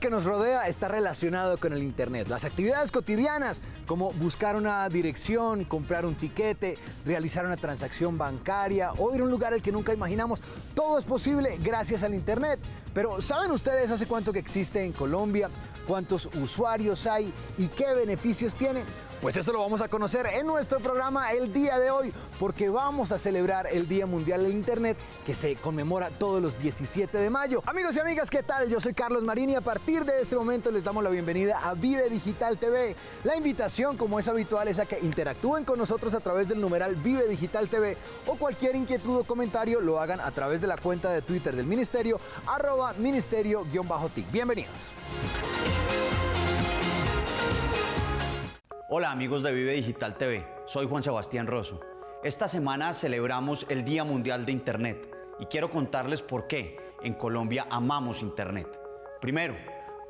que nos rodea está relacionado con el Internet. Las actividades cotidianas, como buscar una dirección, comprar un tiquete, realizar una transacción bancaria o ir a un lugar al que nunca imaginamos, todo es posible gracias al Internet. Pero ¿saben ustedes hace cuánto que existe en Colombia? ¿Cuántos usuarios hay y qué beneficios tiene? Pues eso lo vamos a conocer en nuestro programa el día de hoy, porque vamos a celebrar el Día Mundial del Internet que se conmemora todos los 17 de mayo. Amigos y amigas, ¿qué tal? Yo soy Carlos Marín y a partir de este momento les damos la bienvenida a Vive Digital TV. La invitación, como es habitual, es a que interactúen con nosotros a través del numeral Vive Digital TV o cualquier inquietud o comentario lo hagan a través de la cuenta de Twitter del Ministerio, arroba ministerio-tic. Bienvenidos. Hola amigos de Vive Digital TV, soy Juan Sebastián Rosso. Esta semana celebramos el Día Mundial de Internet y quiero contarles por qué en Colombia amamos Internet. Primero,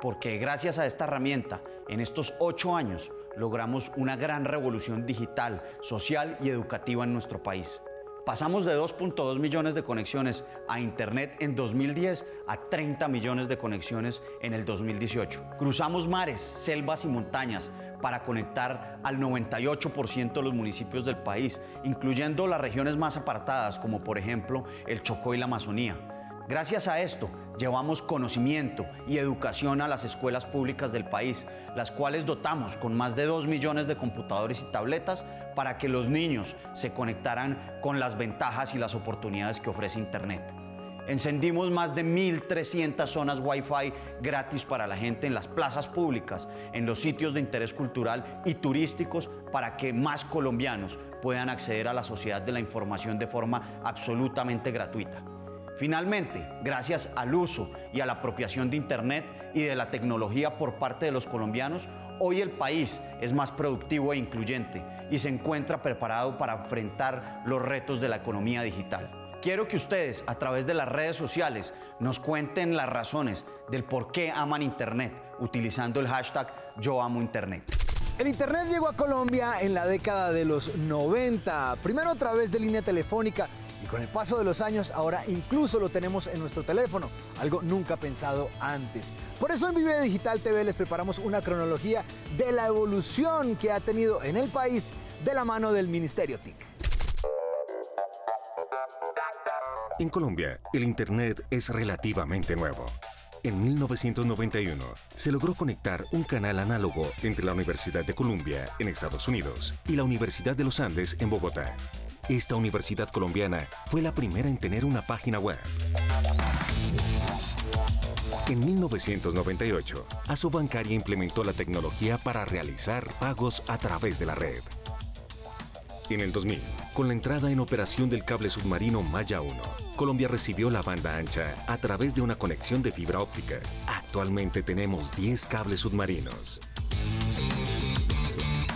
porque gracias a esta herramienta, en estos ocho años, logramos una gran revolución digital, social y educativa en nuestro país. Pasamos de 2.2 millones de conexiones a Internet en 2010 a 30 millones de conexiones en el 2018. Cruzamos mares, selvas y montañas para conectar al 98% de los municipios del país, incluyendo las regiones más apartadas como por ejemplo el Chocó y la Amazonía. Gracias a esto, llevamos conocimiento y educación a las escuelas públicas del país, las cuales dotamos con más de 2 millones de computadores y tabletas para que los niños se conectaran con las ventajas y las oportunidades que ofrece Internet. Encendimos más de 1.300 zonas Wi-Fi gratis para la gente en las plazas públicas, en los sitios de interés cultural y turísticos para que más colombianos puedan acceder a la sociedad de la información de forma absolutamente gratuita. Finalmente, gracias al uso y a la apropiación de Internet y de la tecnología por parte de los colombianos, hoy el país es más productivo e incluyente y se encuentra preparado para enfrentar los retos de la economía digital. Quiero que ustedes a través de las redes sociales nos cuenten las razones del por qué aman Internet utilizando el hashtag Yo Amo Internet. El Internet llegó a Colombia en la década de los 90, primero a través de línea telefónica y con el paso de los años ahora incluso lo tenemos en nuestro teléfono, algo nunca pensado antes. Por eso en Vive Digital TV les preparamos una cronología de la evolución que ha tenido en el país de la mano del Ministerio TIC. En Colombia, el Internet es relativamente nuevo. En 1991 se logró conectar un canal análogo entre la Universidad de Columbia en Estados Unidos y la Universidad de los Andes en Bogotá. Esta universidad colombiana fue la primera en tener una página web. En 1998, Asobancaria implementó la tecnología para realizar pagos a través de la red. En el 2000, con la entrada en operación del cable submarino Maya 1, Colombia recibió la banda ancha a través de una conexión de fibra óptica. Actualmente tenemos 10 cables submarinos.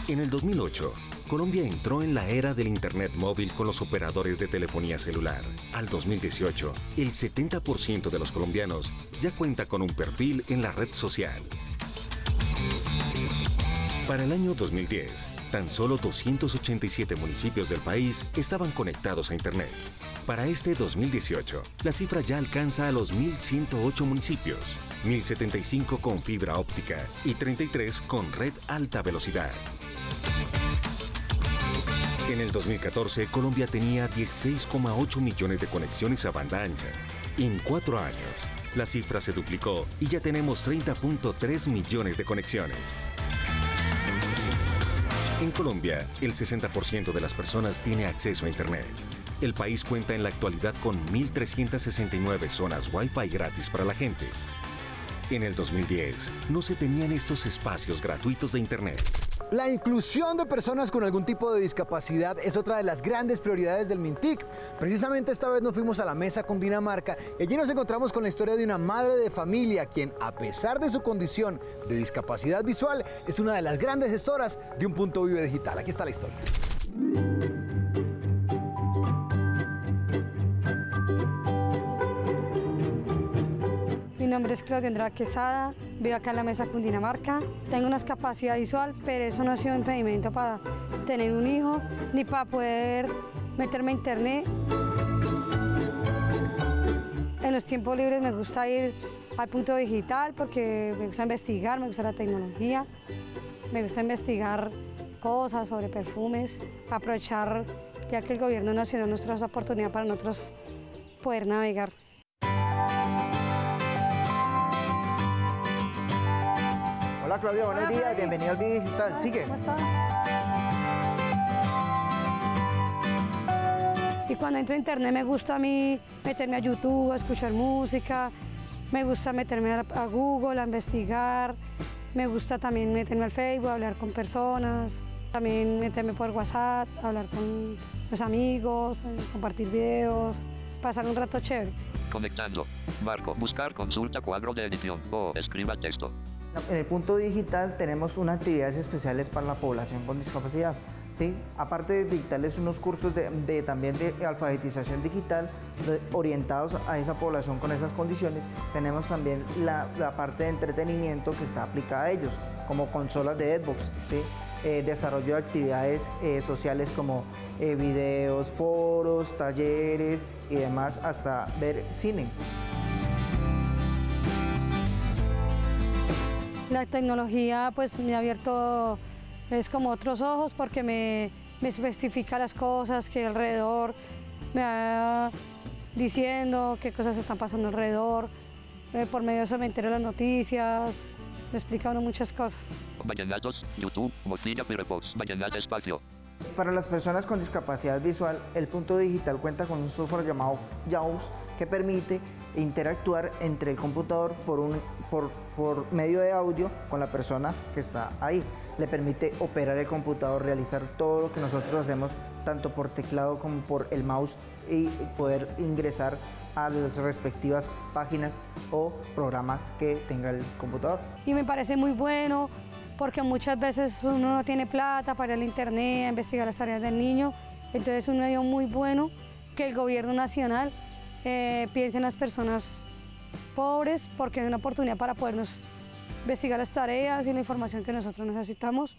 En el 2008, Colombia entró en la era del Internet móvil con los operadores de telefonía celular. Al 2018, el 70% de los colombianos ya cuenta con un perfil en la red social. Para el año 2010, tan solo 287 municipios del país estaban conectados a Internet. Para este 2018, la cifra ya alcanza a los 1.108 municipios, 1.075 con fibra óptica y 33 con red alta velocidad. En el 2014, Colombia tenía 16,8 millones de conexiones a banda ancha. En cuatro años, la cifra se duplicó y ya tenemos 30.3 millones de conexiones. En Colombia, el 60% de las personas tiene acceso a Internet. El país cuenta en la actualidad con 1.369 zonas Wi-Fi gratis para la gente. En el 2010, no se tenían estos espacios gratuitos de Internet. La inclusión de personas con algún tipo de discapacidad es otra de las grandes prioridades del MINTIC. Precisamente esta vez nos fuimos a la mesa con Dinamarca y allí nos encontramos con la historia de una madre de familia quien, a pesar de su condición de discapacidad visual, es una de las grandes gestoras de un punto vive digital. Aquí está la historia. Nombre es Claudia Andrade Quesada, vivo acá en la mesa Cundinamarca. Tengo una discapacidad visual, pero eso no ha sido un impedimento para tener un hijo ni para poder meterme a internet. En los tiempos libres me gusta ir al punto digital porque me gusta investigar, me gusta la tecnología, me gusta investigar cosas sobre perfumes, aprovechar ya que el gobierno nacional nos trae esa oportunidad para nosotros poder navegar. Hola Claudia, buenos días, bienvenido al Video Digital. Sigue. Y cuando entro a internet me gusta a mí meterme a YouTube, a escuchar música, me gusta meterme a, Google, a investigar, me gusta también meterme al Facebook, a hablar con personas, también meterme por WhatsApp, a hablar con los amigos, eh, compartir videos, pasar un rato chévere. Conectando. Marco. Buscar consulta cuadro de edición. O escriba texto. En el punto digital tenemos unas actividades especiales para la población con discapacidad. ¿sí? Aparte de dictarles unos cursos de, también de alfabetización digital orientados a esa población con esas condiciones, tenemos también la, la parte de entretenimiento que está aplicada a ellos, como consolas de Xbox, ¿sí? Eh, desarrollo de actividades eh, sociales como eh, videos, foros, talleres y demás, hasta ver cine. La tecnología pues me ha abierto es como otros ojos porque me, me especifica las cosas que hay alrededor, me va diciendo qué cosas están pasando alrededor, eh, por medio de eso me entero de las noticias, me explica uno muchas cosas. Vallenatos. YouTube. Mozilla Firefox. Vallenato espacio. Para las personas con discapacidad visual, el punto digital cuenta con un software llamado JAWS que permite interactuar entre el computador por, un, por, por medio de audio con la persona que está ahí. Le permite operar el computador, realizar todo lo que nosotros hacemos, tanto por teclado como por el mouse, y poder ingresar a las respectivas páginas o programas que tenga el computador. Y me parece muy bueno porque muchas veces uno no tiene plata para al internet investigar las tareas del niño, entonces es un medio muy bueno que el gobierno nacional eh, piense en las personas pobres porque es una oportunidad para podernos investigar las tareas y la información que nosotros necesitamos.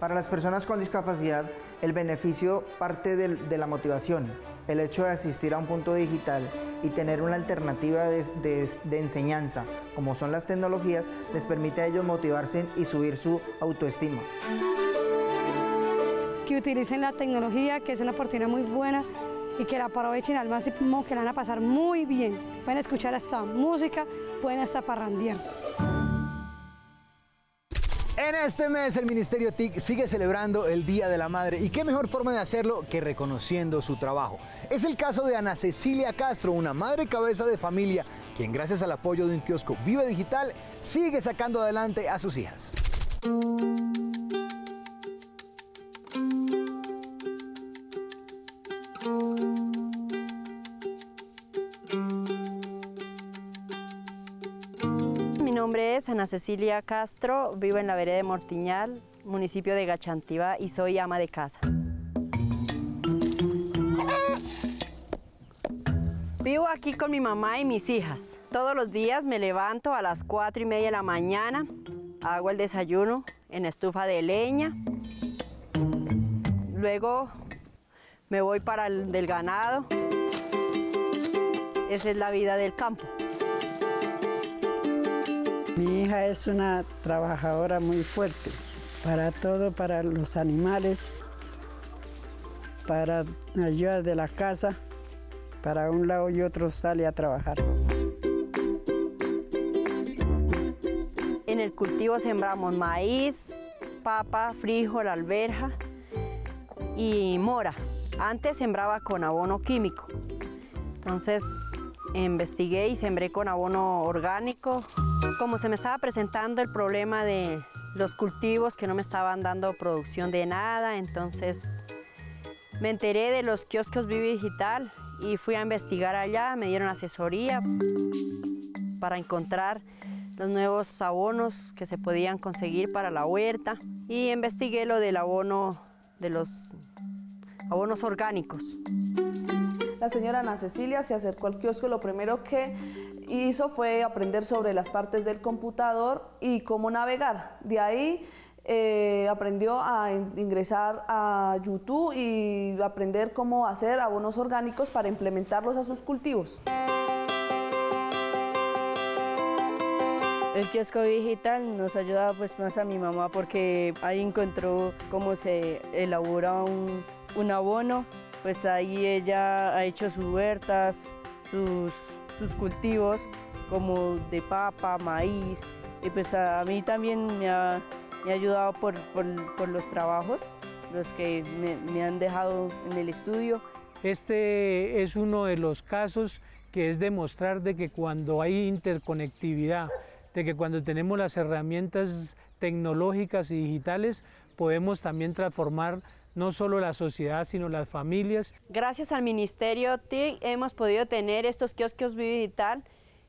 Para las personas con discapacidad, el beneficio parte de, la motivación. El hecho de asistir a un punto digital y tener una alternativa de, de- de enseñanza, como son las tecnologías, les permite a ellos motivarse y subir su autoestima. que utilicen la tecnología, que es una oportunidad muy buena y que la aprovechen al máximo, que la van a pasar muy bien. Pueden escuchar hasta música, pueden hasta parrandear. En este mes el Ministerio TIC sigue celebrando el Día de la Madre y qué mejor forma de hacerlo que reconociendo su trabajo. Es el caso de Ana Cecilia Castro, una madre cabeza de familia, quien gracias al apoyo de un kiosco Vive Digital sigue sacando adelante a sus hijas. Ana Cecilia Castro, vivo en la vereda de Mortiñal, municipio de Gachantiva y soy ama de casa. Vivo aquí con mi mamá y mis hijas. Todos los días me levanto a las 4 y media de la mañana, hago el desayuno en estufa de leña, luego me voy para el del ganado. Esa es la vida del campo. Mi hija es una trabajadora muy fuerte para todo, para los animales, para ayuda de la casa, para un lado y otro sale a trabajar. En el cultivo sembramos maíz, papa, frijol, alberja y mora. Antes sembraba con abono químico. Entonces investigué y sembré con abono orgánico. Como se me estaba presentando el problema de los cultivos que no me estaban dando producción de nada, entonces me enteré de los kioscos Vivi Digital y fui a investigar allá, me dieron asesoría para encontrar los nuevos abonos que se podían conseguir para la huerta y investigué lo del abono de los abonos orgánicos. La señora Ana Cecilia se acercó al kiosco, lo primero que hizo fue aprender sobre las partes del computador y cómo navegar. De ahí eh, aprendió a in- ingresar a YouTube y aprender cómo hacer abonos orgánicos para implementarlos a sus cultivos. El kiosco digital nos ayuda pues más a mi mamá porque ahí encontró cómo se elabora un, un abono, pues ahí ella ha hecho sus huertas, sus, sus cultivos como de papa, maíz, y pues a mí también me ha, me ha ayudado por, por, por, los trabajos, los que me, me han dejado en el estudio. Este es uno de los casos que es demostrar de que cuando hay interconectividad, de que cuando tenemos las herramientas tecnológicas y digitales, podemos también transformar no solo la sociedad, sino las familias. Gracias al Ministerio TIC hemos podido tener estos kioscos digital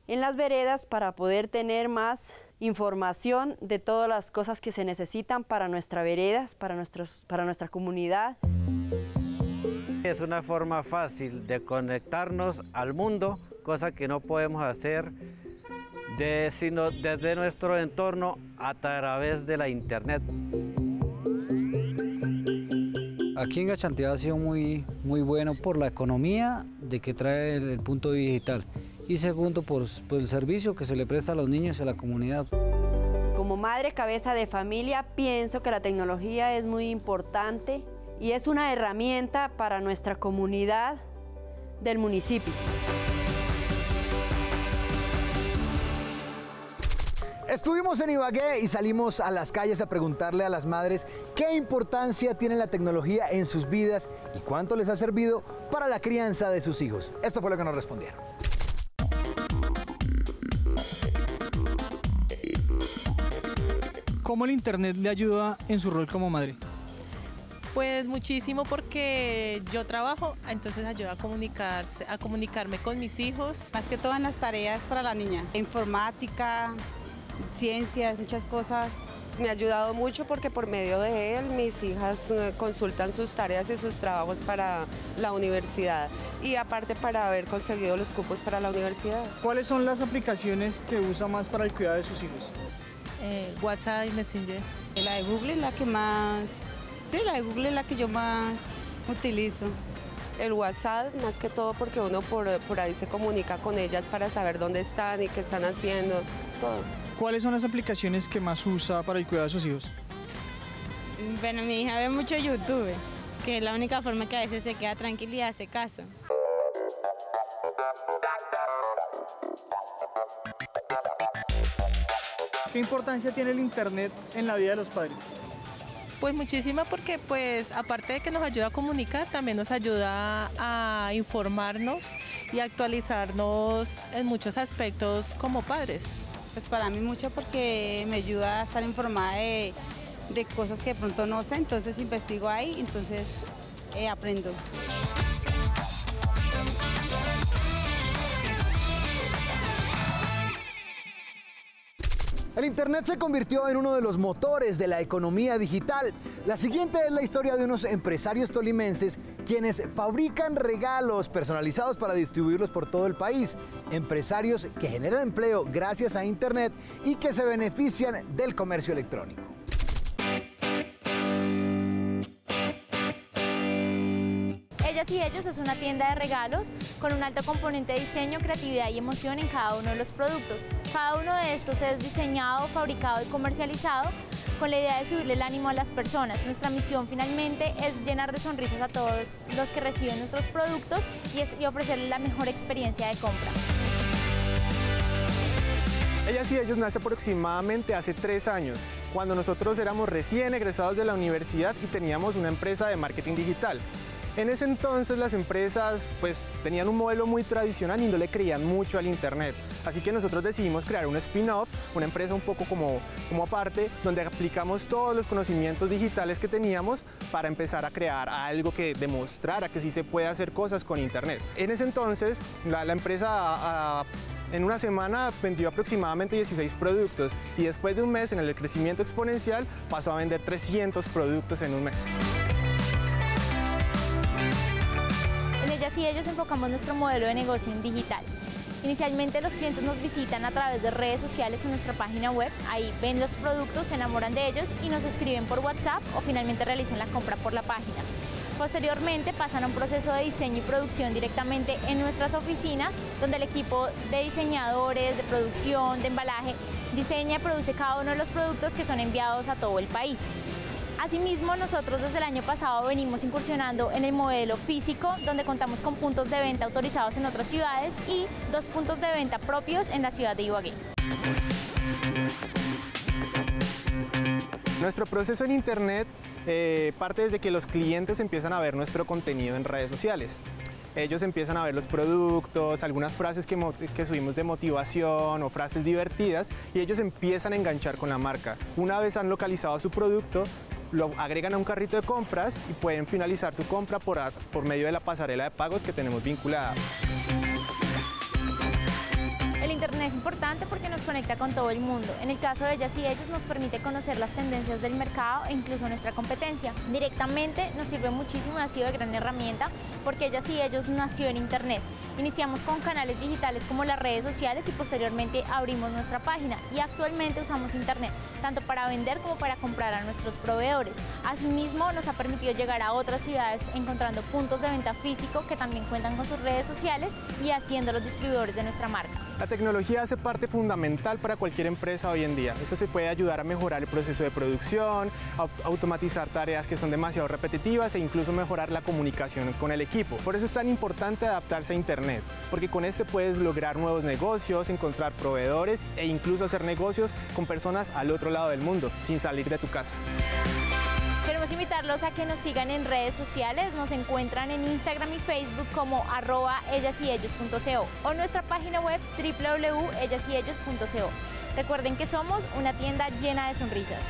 en las veredas para poder tener más información de todas las cosas que se necesitan para nuestra veredas, para, nuestros, para nuestra comunidad. Es una forma fácil de conectarnos al mundo, cosa que no podemos hacer de, sino desde nuestro entorno a través de la internet. Aquí en Gachantea ha sido muy, muy bueno por la economía de que trae el, el punto digital y segundo por, por el servicio que se le presta a los niños y a la comunidad. Como madre cabeza de familia pienso que la tecnología es muy importante y es una herramienta para nuestra comunidad del municipio. Estuvimos en Ibagué y salimos a las calles a preguntarle a las madres qué importancia tiene la tecnología en sus vidas y cuánto les ha servido para la crianza de sus hijos. Esto fue lo que nos respondieron. ¿Cómo el Internet le ayuda en su rol como madre? Pues muchísimo porque yo trabajo, entonces ayuda a, comunicarse, a comunicarme con mis hijos. Más que todo en las tareas para la niña, informática, ciencias, muchas cosas. Me ha ayudado mucho porque por medio de él mis hijas eh, consultan sus tareas y sus trabajos para la universidad y aparte para haber conseguido los cupos para la universidad. ¿Cuáles son las aplicaciones que usa más para el cuidado de sus hijos? Eh, WhatsApp y Messenger. La de Google es la que más, sí, la de Google es la que yo más utilizo. El WhatsApp, más que todo porque uno por, por ahí se comunica con ellas para saber dónde están y qué están haciendo, todo. ¿Cuáles son las aplicaciones que más usa para el cuidado de sus hijos? Bueno, mi hija ve mucho YouTube, que es la única forma que a veces se queda tranquila y hace caso. ¿Qué importancia tiene el Internet en la vida de los padres? Pues muchísima porque pues aparte de que nos ayuda a comunicar, también nos ayuda a informarnos y actualizarnos en muchos aspectos como padres. Pues para mí mucho porque me ayuda a estar informada de, cosas que de pronto no sé, entonces investigo ahí, entonces eh, aprendo. El Internet se convirtió en uno de los motores de la economía digital. La siguiente es la historia de unos empresarios tolimenses quienes fabrican regalos personalizados para distribuirlos por todo el país. Empresarios que generan empleo gracias a Internet y que se benefician del comercio electrónico. Ellas y ellos es una tienda de regalos con un alto componente de diseño, creatividad y emoción en cada uno de los productos. Cada uno de estos es diseñado, fabricado y comercializado con la idea de subirle el ánimo a las personas. Nuestra misión finalmente es llenar de sonrisas a todos los que reciben nuestros productos y, es, ofrecerles la mejor experiencia de compra. Ellas y ellos nace aproximadamente hace tres años, cuando nosotros éramos recién egresados de la universidad y teníamos una empresa de marketing digital. En ese entonces las empresas pues tenían un modelo muy tradicional y no le creían mucho al internet. Así que nosotros decidimos crear un spin-off, una empresa un poco como, como aparte, donde aplicamos todos los conocimientos digitales que teníamos para empezar a crear algo que demostrara que sí se puede hacer cosas con internet. En ese entonces la, empresa en una semana vendió aproximadamente 16 productos y después de un mes en el crecimiento exponencial pasó a vender 300 productos en un mes. Y ellos enfocamos nuestro modelo de negocio en digital. Inicialmente los clientes nos visitan a través de redes sociales en nuestra página web, ahí ven los productos, se enamoran de ellos y nos escriben por WhatsApp o finalmente realizan la compra por la página. Posteriormente pasan a un proceso de diseño y producción directamente en nuestras oficinas, donde el equipo de diseñadores, de producción, de embalaje, diseña y produce cada uno de los productos que son enviados a todo el país. Asimismo, nosotros desde el año pasado venimos incursionando en el modelo físico, donde contamos con puntos de venta autorizados en otras ciudades y dos puntos de venta propios en la ciudad de Ibagué. Nuestro proceso en Internet eh, parte desde que los clientes empiezan a ver nuestro contenido en redes sociales. Ellos empiezan a ver los productos, algunas frases que, que, subimos de motivación o frases divertidas y ellos empiezan a enganchar con la marca. Una vez han localizado su producto, lo agregan a un carrito de compras y pueden finalizar su compra por, por medio de la pasarela de pagos que tenemos vinculada. El Internet es importante porque nos conecta con todo el mundo. En el caso de ellas y ellos nos permite conocer las tendencias del mercado e incluso nuestra competencia. Directamente nos sirve muchísimo y ha sido de gran herramienta porque ellas y ellos nació en Internet. Iniciamos con canales digitales como las redes sociales y posteriormente abrimos nuestra página y actualmente usamos Internet tanto para vender como para comprar a nuestros proveedores. Asimismo nos ha permitido llegar a otras ciudades encontrando puntos de venta físico que también cuentan con sus redes sociales y haciendo los distribuidores de nuestra marca. Tecnología hace parte fundamental para cualquier empresa hoy en día. Eso se puede ayudar a mejorar el proceso de producción, automatizar tareas que son demasiado repetitivas e incluso mejorar la comunicación con el equipo. Por eso es tan importante adaptarse a Internet, porque con este puedes lograr nuevos negocios, encontrar proveedores e incluso hacer negocios con personas al otro lado del mundo, sin salir de tu casa. Invitarlos a que nos sigan en redes sociales. Nos encuentran en Instagram y Facebook como arroba ellasyellos.co o nuestra página web www.ellasyellos.co. Recuerden que somos una tienda llena de sonrisas.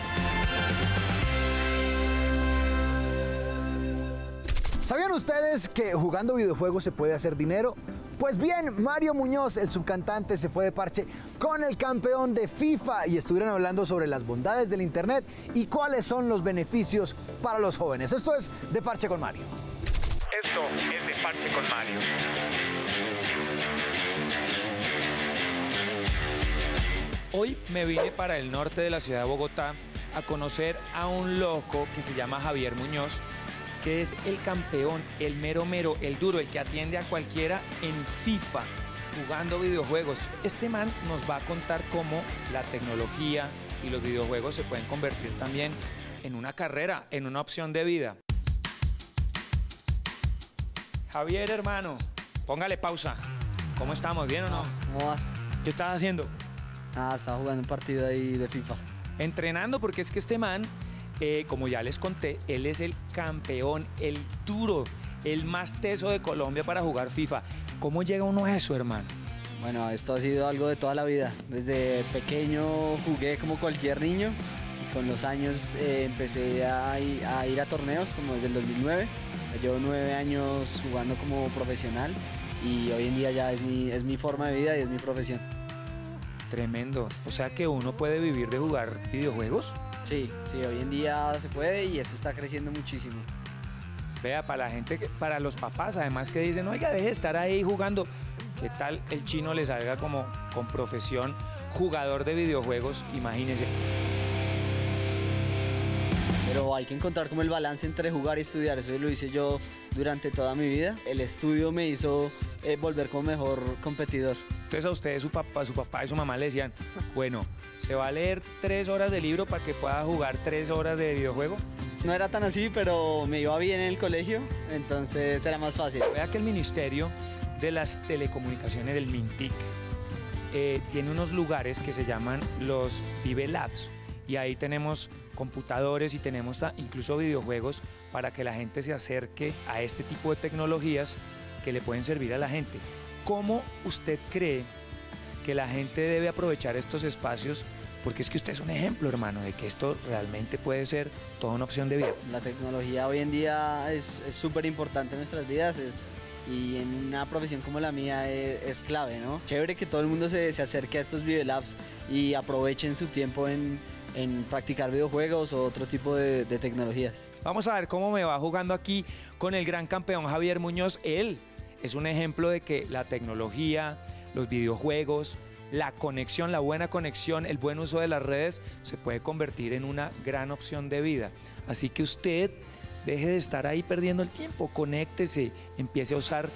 ¿Sabían ustedes que jugando videojuegos se puede hacer dinero? Pues bien, Mario Muñoz, el subcantante, se fue de parche con el campeón de FIFA y estuvieron hablando sobre las bondades del Internet y cuáles son los beneficios para los jóvenes. Esto es De Parche con Mario. Esto es De Parche con Mario. Hoy me vine para el norte de la ciudad de Bogotá a conocer a un loco que se llama Javier Muñoz que es el campeón, el mero mero, el duro, el que atiende a cualquiera en FIFA, jugando videojuegos. Este man nos va a contar cómo la tecnología y los videojuegos se pueden convertir también en una carrera, en una opción de vida. Javier, hermano, póngale pausa. ¿Cómo estamos? ¿Bien o no? ¿Cómo vas? ¿Qué estás haciendo? Ah, estaba jugando un partido ahí de FIFA. Entrenando porque es que este man eh, como ya les conté, él es el campeón, el duro, el más teso de Colombia para jugar FIFA. ¿Cómo llega uno a eso, hermano? Bueno, esto ha sido algo de toda la vida. Desde pequeño jugué como cualquier niño y con los años eh, empecé a, ir a torneos como desde el 2009. Llevo nueve años jugando como profesional y hoy en día ya es mi, es mi forma de vida y es mi profesión. Tremendo. O sea que uno puede vivir de jugar videojuegos. Sí, sí, hoy en día se puede y esto está creciendo muchísimo. Vea, para la gente, para los papás además que dicen, oiga, deje de estar ahí jugando. ¿Qué tal el chino le salga como con profesión jugador de videojuegos? Imagínese. Pero hay que encontrar como el balance entre jugar y estudiar. Eso lo hice yo durante toda mi vida. El estudio me hizo eh, volver como mejor competidor. Entonces a ustedes, su papá, su papá y su mamá le decían, bueno, ¿se va a leer tres horas de libro para que pueda jugar tres horas de videojuego? No era tan así, pero me iba bien en el colegio, entonces era más fácil. Vea que el Ministerio de las Telecomunicaciones del MINTIC eh, tiene unos lugares que se llaman los Vive Labs y ahí tenemos computadores y tenemos incluso videojuegos para que la gente se acerque a este tipo de tecnologías que le pueden servir a la gente. ¿Cómo usted cree que la gente debe aprovechar estos espacios? Porque es que usted es un ejemplo, hermano, de que esto realmente puede ser toda una opción de vida. La tecnología hoy en día es súper importante en nuestras vidas y en una profesión como la mía es, clave, ¿no? Chévere que todo el mundo se, se acerque a estos videolabs y aprovechen su tiempo en, en practicar videojuegos o otro tipo de, de, tecnologías. Vamos a ver cómo me va jugando aquí con el gran campeón Javier Muñoz. Él es un ejemplo de que la tecnología, los videojuegos, la conexión, la buena conexión, el buen uso de las redes se puede convertir en una gran opción de vida. Así que usted deje de estar ahí perdiendo el tiempo, conéctese, empiece a usar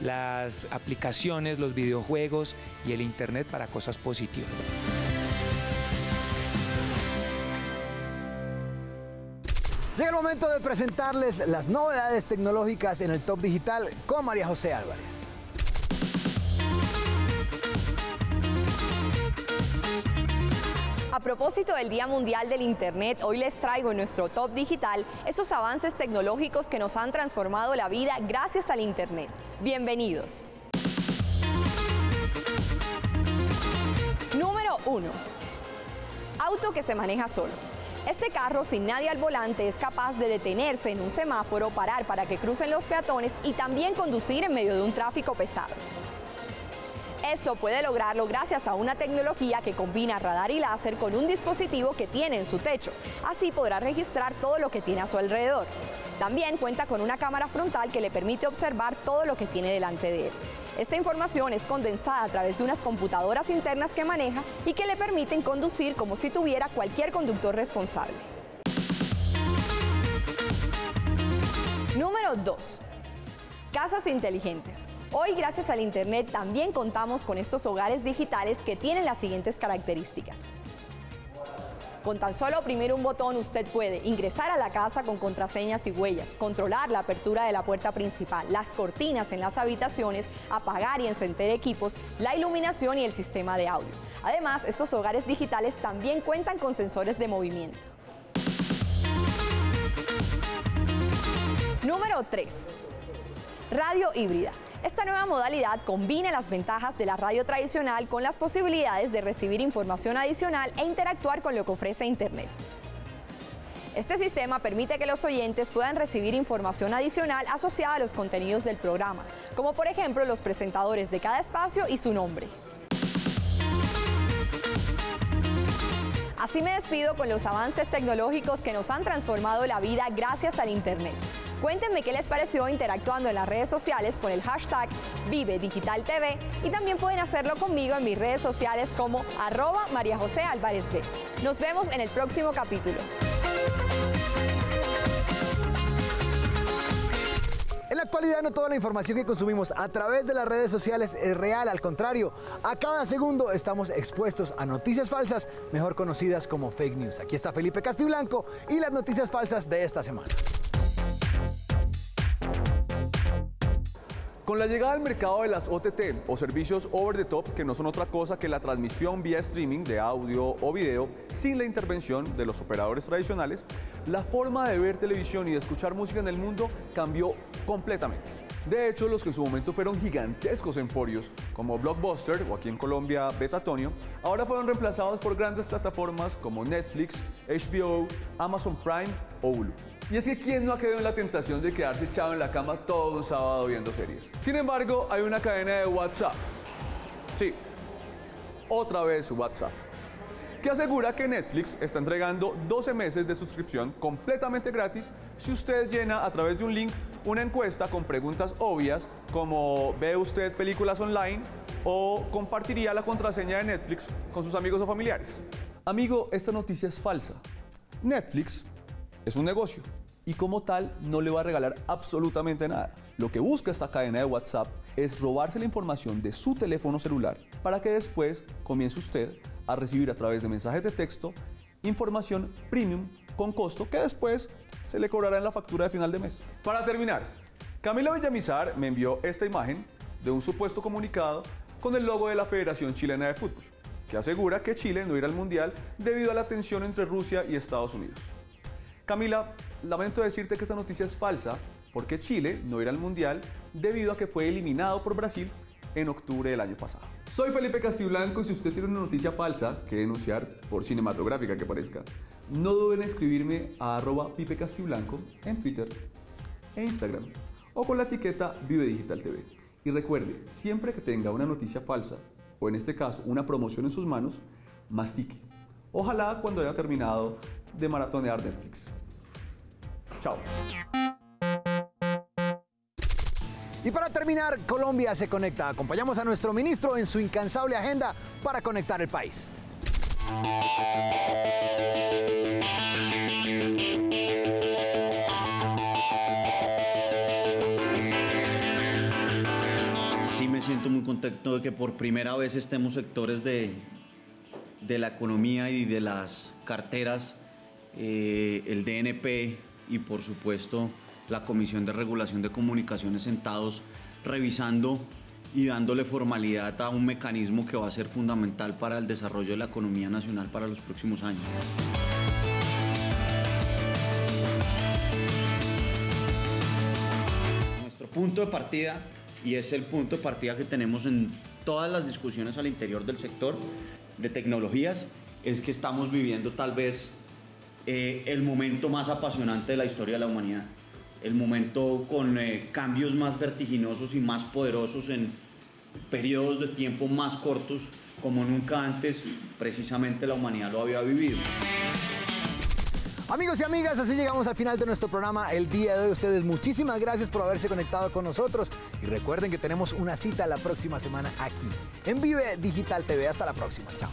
las aplicaciones, los videojuegos y el Internet para cosas positivas. Llega el momento de presentarles las novedades tecnológicas en el Top Digital con María José Álvarez. Propósito del Día Mundial del Internet, hoy les traigo en nuestro Top Digital estos avances tecnológicos que nos han transformado la vida gracias al Internet. Bienvenidos. Número 1. Auto que se maneja solo. Este carro sin nadie al volante es capaz de detenerse en un semáforo, parar para que crucen los peatones y también conducir en medio de un tráfico pesado. Esto puede lograrlo gracias a una tecnología que combina radar y láser con un dispositivo que tiene en su techo. Así podrá registrar todo lo que tiene a su alrededor. También cuenta con una cámara frontal que le permite observar todo lo que tiene delante de él. Esta información es condensada a través de unas computadoras internas que maneja y que le permiten conducir como si tuviera cualquier conductor responsable. Número 2. Casas inteligentes. Hoy, gracias al Internet, también contamos con estos hogares digitales que tienen las siguientes características. Con tan solo oprimir un botón usted puede ingresar a la casa con contraseñas y huellas, controlar la apertura de la puerta principal, las cortinas en las habitaciones, apagar y encender equipos, la iluminación y el sistema de audio. Además, estos hogares digitales también cuentan con sensores de movimiento. Número 3. Radio híbrida. Esta nueva modalidad combina las ventajas de la radio tradicional con las posibilidades de recibir información adicional e interactuar con lo que ofrece Internet. Este sistema permite que los oyentes puedan recibir información adicional asociada a los contenidos del programa, como por ejemplo los presentadores de cada espacio y su nombre. Así me despido con los avances tecnológicos que nos han transformado la vida gracias al Internet. Cuéntenme qué les pareció interactuando en las redes sociales con el hashtag Vive Digital TV y también pueden hacerlo conmigo en mis redes sociales como arroba María José Álvarez B. Nos vemos en el próximo capítulo. En la actualidad no toda la información que consumimos a través de las redes sociales es real, al contrario, a cada segundo estamos expuestos a noticias falsas, mejor conocidas como fake news. Aquí está Felipe Castiblanco y las noticias falsas de esta semana. Con la llegada al mercado de las OTT o servicios over the top, que no son otra cosa que la transmisión vía streaming de audio o video sin la intervención de los operadores tradicionales, la forma de ver televisión y de escuchar música en el mundo cambió completamente. De hecho, los que en su momento fueron gigantescos emporios, como Blockbuster o aquí en Colombia Betatonio, ahora fueron reemplazados por grandes plataformas como Netflix, HBO, Amazon Prime o Hulu. Y es que ¿quién no ha quedado en la tentación de quedarse echado en la cama todo un sábado viendo series? Sin embargo, hay una cadena de WhatsApp. Sí, otra vez WhatsApp. Que asegura que Netflix está entregando 12 meses de suscripción completamente gratis si usted llena a través de un link una encuesta con preguntas obvias como ¿ve usted películas online? o compartiría la contraseña de Netflix con sus amigos o familiares. Amigo, esta noticia es falsa. Netflix es un negocio y como tal no le va a regalar absolutamente nada. Lo que busca esta cadena de WhatsApp es robarse la información de su teléfono celular para que después comience usted a recibir a través de mensajes de texto información premium con costo que después se le cobrará en la factura de final de mes. Para terminar, Camila Villamizar me envió esta imagen de un supuesto comunicado con el logo de la Federación Chilena de Fútbol, que asegura que Chile no irá al Mundial debido a la tensión entre Rusia y Estados Unidos. Camila, lamento decirte que esta noticia es falsa porque Chile no irá al Mundial debido a que fue eliminado por Brasil en octubre del año pasado. Soy Felipe Castiblanco y si usted tiene una noticia falsa que denunciar, por cinematográfica que parezca, no duden en escribirme a arroba Pipe Castiblanco en Twitter e Instagram o con la etiqueta Vive Digital TV. Y recuerde, siempre que tenga una noticia falsa, o en este caso una promoción en sus manos, mastique. Ojalá cuando haya terminado de maratonear Netflix. Chao. Y para terminar, Colombia se conecta. Acompañamos a nuestro ministro en su incansable agenda para conectar el país. Sí me siento muy contento de que por primera vez estemos sectores de, de la economía y de las carteras, eh, el DNP y por supuesto la Comisión de Regulación de Comunicaciones sentados revisando y dándole formalidad a un mecanismo que va a ser fundamental para el desarrollo de la economía nacional para los próximos años. Nuestro punto de partida, y es el punto de partida que tenemos en todas las discusiones al interior del sector de tecnologías, es que estamos viviendo tal vez eh, el momento más apasionante de la historia de la humanidad, el momento con eh, cambios más vertiginosos y más poderosos en periodos de tiempo más cortos como nunca antes precisamente la humanidad lo había vivido. Amigos y amigas, así llegamos al final de nuestro programa el día de hoy. Ustedes muchísimas gracias por haberse conectado con nosotros y recuerden que tenemos una cita la próxima semana aquí en Vive Digital TV. Hasta la próxima. Chao.